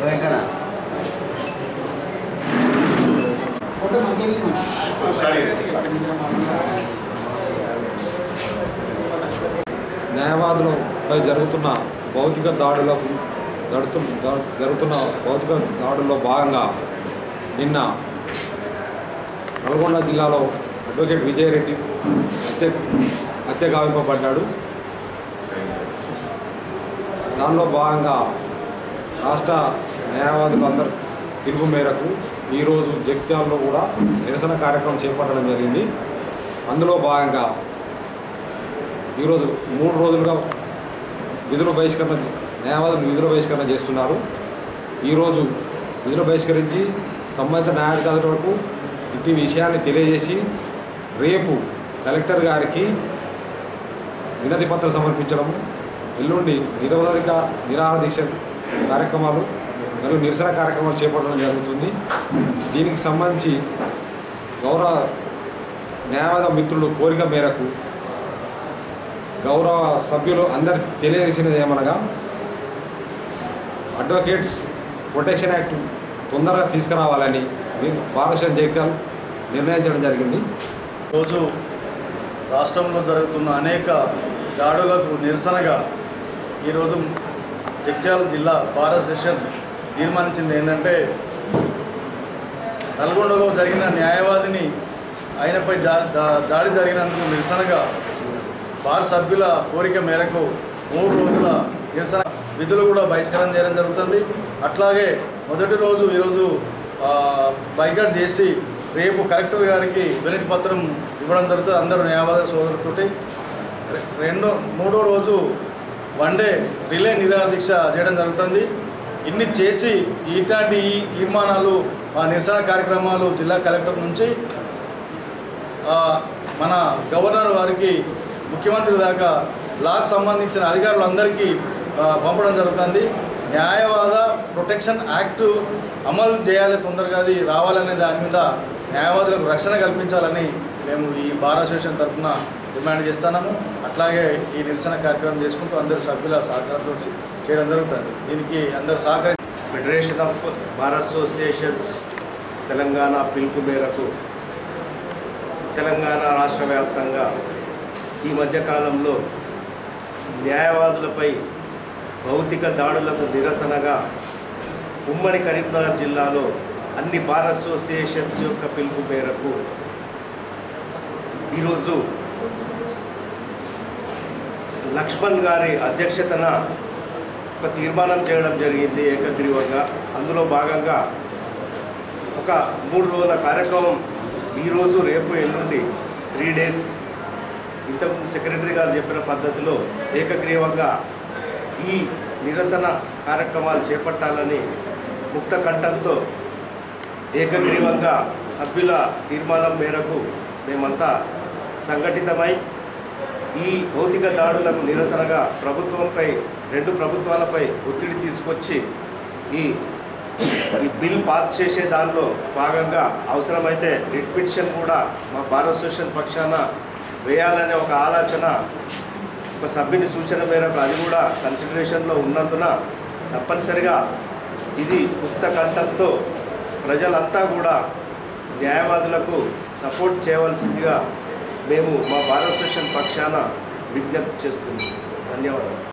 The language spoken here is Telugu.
వెంకన్న న్యాయవాదులపై జరుగుతున్న భౌతిక దాడులకు జరుగుతు జరుగుతున్న భౌతిక దాడుల్లో భాగంగా నిన్న నల్గొండ జిల్లాలో అడ్వకేట్ విజయరెడ్డి హత్య హత్య గావింపబడ్డాడు. దానిలో భాగంగా రాష్ట్ర న్యాయవాదులందరి పిలుపు మేరకు ఈరోజు జగిత్యాలలో కూడా నిరసన కార్యక్రమం చేపట్టడం జరిగింది. అందులో భాగంగా ఈరోజు మూడు రోజులుగా విధులు బహిష్కరణ న్యాయవాదులు విధుల బహిష్కరణ చేస్తున్నారు. ఈరోజు విధులు బహిష్కరించి సంబంధిత న్యాయాధికారులకు ఇట్టి విషయాన్ని తెలియజేసి రేపు కలెక్టర్ గారికి వినతి పత్రం సమర్పించడం ఎల్లుండి నిరవధిక నిరాహార దీక్ష కార్యక్రమాలు మరియు నిరసన కార్యక్రమాలు చేపట్టడం జరుగుతుంది. దీనికి సంబంధించి గౌరవ న్యాయవాద మిత్రులు కోరిక మేరకు గౌరవ సభ్యులు అందరు తెలియజేసినది ఏమనగా అడ్వకేట్స్ ప్రొటెక్షన్ యాక్ట్ తొందరగా తీసుకురావాలని పారషన్ జైత్యాల్ నిర్ణయించడం జరిగింది. రోజు రాష్ట్రంలో జరుగుతున్న అనేక దాడులకు నిరసనగా ఈరోజు జగిత్యాల జిల్లా భారతదేశం తీర్మానించింది ఏంటంటే నల్గొండలో జరిగిన న్యాయవాదిని ఆయనపై దా- దాడి జరిగినందుకు నిరసనగా బార్ సభ్యుల కోరిక మేరకు మూడు రోజుల నిరసన విధులు కూడా బహిష్కరణ చేయడం జరుగుతుంది. అట్లాగే మొదటి రోజు ఈరోజు బైకాట్ చేసి రేపు కలెక్టర్ గారికి వినతి పత్రం ఇవ్వడం జరుగుతుంది. అందరూ న్యాయవాద సోదరుతోటి రెండో మూడో రోజు వన్ డే రిలే నిరాహార దీక్ష చేయడం జరుగుతుంది. ఇన్ని చేసి ఇట్లాంటి ఈ తీర్మానాలు ఆ నిరసన కార్యక్రమాలు జిల్లా కలెక్టర్ నుంచి మన గవర్నర్ వారికి ముఖ్యమంత్రి దాకా లాకు సంబంధించిన అధికారులందరికీ పంపడం జరుగుతుంది. న్యాయవాద ప్రొటెక్షన్ యాక్ట్ అమలు చేయాలి తొందరగా అది రావాలనే దాని మీద న్యాయవాదులకు రక్షణ కల్పించాలని మేము ఈ బార్ అసోసియేషన్ తరఫున డిమాండ్ చేస్తున్నాము. అట్లాగే ఈ నిరసన కార్యక్రమం చేసుకుంటూ అందరి సభ్యుల సహకారంతో చేయడం జరుగుతుంది. దీనికి అందరు సహకరి federation of bar associations Telangana పిలుపు మేరకు తెలంగాణ రాష్ట్ర వ్యాప్తంగా ఈ మధ్యకాలంలో న్యాయవాదులపై భౌతిక దాడులకు నిరసనగా ఉమ్మడి కరీంనగర్ జిల్లాలో అన్ని బార్ అసోసియేషన్స్ యొక్క పిలుపు మేరకు ఈరోజు లక్ష్మణ్ గారి అధ్యక్షతన ఒక తీర్మానం చేయడం జరిగింది ఏకగ్రీవంగా. అందులో భాగంగా ఒక మూడు రోజుల కార్యక్రమం ఈరోజు రేపు ఎల్లుండి త్రీ డేస్. ఇంతకుముందు సెక్రటరీ గారు చెప్పిన పద్ధతిలో ఏకగ్రీవంగా ఈ నిరసన కార్యక్రమాలు చేపట్టాలని ముక్త కంఠంతో ఏకగ్రీవంగా సభ్యుల తీర్మానం మేరకు మేమంతా సంఘటితమై ఈ భౌతిక దాడులకు నిరసనగా ప్రభుత్వంపై రెండు ప్రభుత్వాలపై ఒత్తిడి తీసుకొచ్చి ఈ ఈ బిల్ పాస్ చేసే దానిలో భాగంగా అవసరమైతే రిట్ పిటిషన్ కూడా మా బార్ అసోసియేషన్ పక్షాన వేయాలనే ఒక ఆలోచన ఒక సభ్యుని సూచన మేరకు అది కూడా కన్సిడరేషన్లో ఉన్నందున తప్పనిసరిగా ఇది ఉక్త కంఠంతో ప్రజలంతా కూడా న్యాయవాదులకు సపోర్ట్ చేయవలసిందిగా మేము మా భారత పక్షాన విజ్ఞప్తి చేస్తున్నాం. ధన్యవాదాలు.